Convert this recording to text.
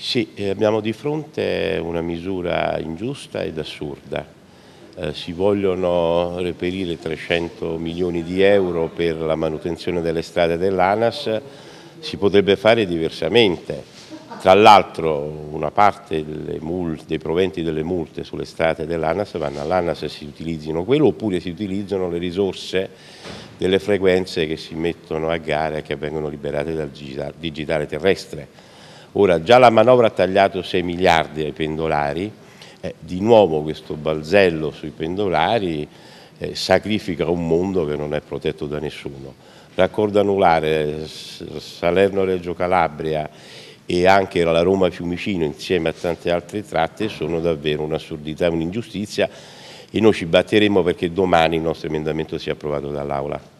Sì, eh, abbiamo di fronte una misura ingiusta ed assurda. Eh, si vogliono reperire 300 milioni di euro per la manutenzione delle strade dell'ANAS, si potrebbe fare diversamente. Tra l'altro una parte multe, dei proventi delle multe sulle strade dell'ANAS vanno all'ANAS e si utilizzino quello oppure si utilizzano le risorse delle frequenze che si mettono a gara e che vengono liberate dal digitale terrestre. Ora già la manovra ha tagliato 6 miliardi ai pendolari, eh, di nuovo questo balzello sui pendolari eh, sacrifica un mondo che non è protetto da nessuno. Raccordo anulare Salerno-Reggio Calabria e anche la Roma-Fiumicino insieme a tante altre tratte sono davvero un'assurdità un'ingiustizia e noi ci batteremo perché domani il nostro emendamento sia approvato dall'Aula.